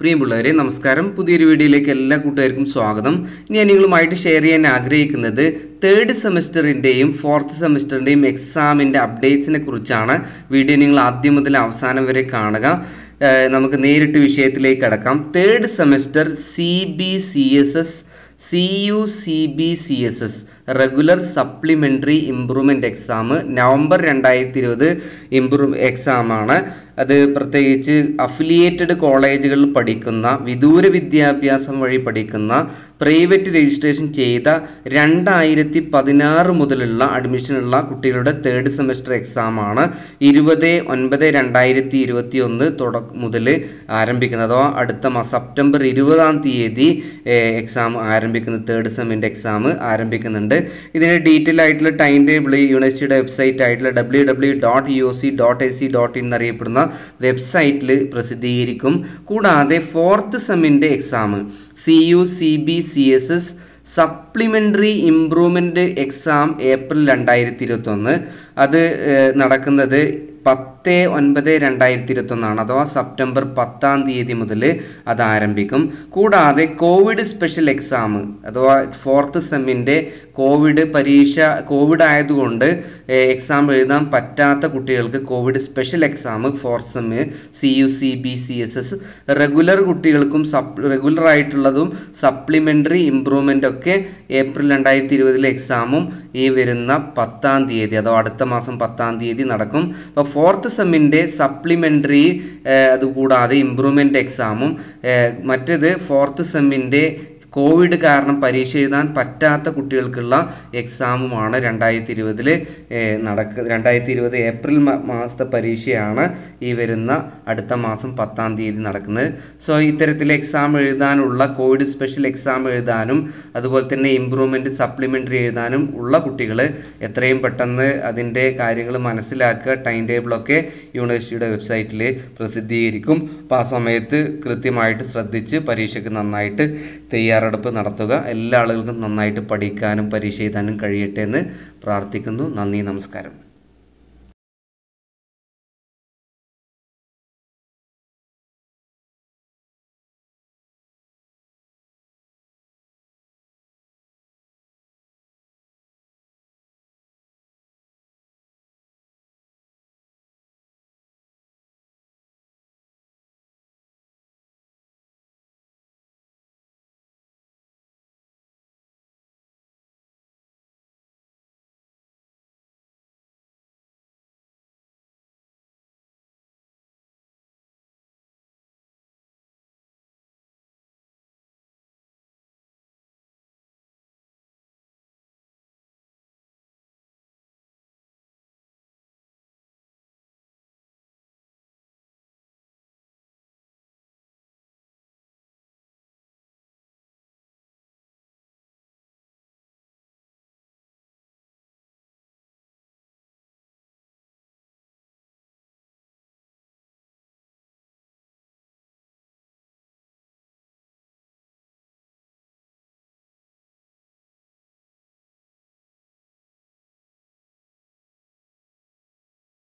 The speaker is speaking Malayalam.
പ്രിയമുള്ളവരെ നമസ്കാരം. പുതിയൊരു വീഡിയോയിലേക്ക് എല്ലാ കൂട്ടുകാർക്കും സ്വാഗതം. ഞാൻ നിങ്ങളുമായിട്ട് ഷെയർ ചെയ്യാൻ ആഗ്രഹിക്കുന്നത് തേർഡ് സെമസ്റ്ററിന്റെയും ഫോർത്ത് സെമസ്റ്ററിന്റെയും എക്സാമിന്റെ അപ്ഡേറ്റ്സിനെ കുറിച്ചാണ്. വീഡിയോ നിങ്ങൾ ആദ്യം മുതൽ അവസാനം വരെ കാണുക. നമുക്ക് നേരിട്ട് വിഷയത്തിലേക്ക് കടക്കാം. Third semester C B C S S C U C B C S S regular supplementary improvement exam November രണ്ടായിരത്തി ഇരുപത് ഇമ്പ്രൂവ് എക്സാമാണ് അത് പ്രത്യേകിച്ച് അഫിലിയേറ്റഡ് കോളേജുകളിൽ പഠിക്കുന്ന വിദൂര വിദ്യാഭ്യാസം വഴി പഠിക്കുന്ന പ്രൈവറ്റ് രജിസ്ട്രേഷൻ ചെയ്ത രണ്ടായിരത്തി പതിനാറ് മുതലുള്ള അഡ്മിഷനുള്ള കുട്ടികളുടെ തേർഡ് സെമസ്റ്റർ എക്സാമാണ് ഇരുപത് ഒൻപത് രണ്ടായിരത്തി ഇരുപത്തി ഒന്ന് തുട മുതൽ ആരംഭിക്കുന്നത്. അഥവാ അടുത്ത മാസം സെപ്റ്റംബർ ഇരുപതാം തീയതി എക്സാം ആരംഭിക്കുന്ന തേർഡ് സെമ്മിന്റെ എക്സാം ആരംഭിക്കുന്നുണ്ട്. ഇതിന് ഡീറ്റെയിൽ ആയിട്ടുള്ള ടൈം ടേബിൾ യൂണിവേഴ്സിറ്റിയുടെ വെബ്സൈറ്റ് ആയിട്ടുള്ള W W dot U C dot A C dot in എന്നറിയപ്പെടുന്ന വെബ്സൈറ്റിൽ പ്രസിദ്ധീകരിക്കും. കൂടാതെ fourth സെമ്മിന്റെ exam C U C B C S S supplementary improvement exam April രണ്ടായിരത്തി ഇരുപത്തൊന്ന് അത് നടക്കുന്നത് പത്ത് ഒൻപത് രണ്ടായിരത്തി ഇരുപത്തൊന്നാണ് അഥവാ സെപ്റ്റംബർ പത്താം തീയതി മുതൽ അത് ആരംഭിക്കും. കൂടാതെ കോവിഡ് സ്പെഷ്യൽ എക്സാം അഥവാ ഫോർത്ത് സെമ്മിന്റെ കോവിഡ് പരീക്ഷ കോവിഡ് ആയതുകൊണ്ട് എക്സാം എഴുതാൻ പറ്റാത്ത കുട്ടികൾക്ക് Covid special exam fourth sem C U C B C S S regular കുട്ടികൾക്കും സപ് റെഗുലർ ആയിട്ടുള്ളതും സപ്ലിമെന്ററി ഇമ്പ്രൂവ്മെന്റ് ഒക്കെ ഏപ്രിൽ രണ്ടായിരത്തി ഇരുപതിലെ എക്സാമും ഈ വരുന്ന പത്താം തീയതി അഥവാ അടുത്ത മാസം പത്താം തീയതി നടക്കും. അപ്പോൾ ഫോർത്ത് സെമ്മിന്റെ സപ്ലിമെന്ററി അതുകൂടാതെ ഇമ്പ്രൂവ്മെന്റ് എക്സാമും മറ്റേത് ഫോർത്ത് സെമ്മിന്റെ കോവിഡ് കാരണം പരീക്ഷ എഴുതാൻ പറ്റാത്ത കുട്ടികൾക്കുള്ള എക്സാമുമാണ് രണ്ടായിരത്തി ഇരുപതിൽ നടക്ക രണ്ടായിരത്തി ഇരുപത് ഏപ്രിൽ മാസത്തെ പരീക്ഷയാണ് ഈ വരുന്ന അടുത്ത മാസം പത്താം തീയതി നടക്കുന്നത്. സോ ഇത്തരത്തിൽ എക്സാം എഴുതാനുള്ള കോവിഡ് സ്പെഷ്യൽ എക്സാം എഴുതാനും അതുപോലെ തന്നെ ഇമ്പ്രൂവ്മെന്റ് സപ്ലിമെന്ററി എഴുതാനും ഉള്ള കുട്ടികൾ എത്രയും പെട്ടെന്ന് അതിന്റെ കാര്യങ്ങൾ മനസ്സിലാക്കുക ടൈം ടേബിളൊക്കെ യൂണിവേഴ്സിറ്റിയുടെ വെബ്സൈറ്റിൽ പ്രസിദ്ധീകരിക്കും. അപ്പോൾ ആ സമയത്ത് കൃത്യമായിട്ട് ശ്രദ്ധിച്ച് പരീക്ഷയ്ക്ക് നന്നായിട്ട് തയ്യാറെടുപ്പ് നടത്തുക. എല്ലാ ആളുകൾക്കും നന്നായിട്ട് പഠിക്കാനും പരീക്ഷ എഴുതാനും കഴിയട്ടെ എന്ന് പ്രാർത്ഥിക്കുന്നു. നന്ദി നമസ്കാരം.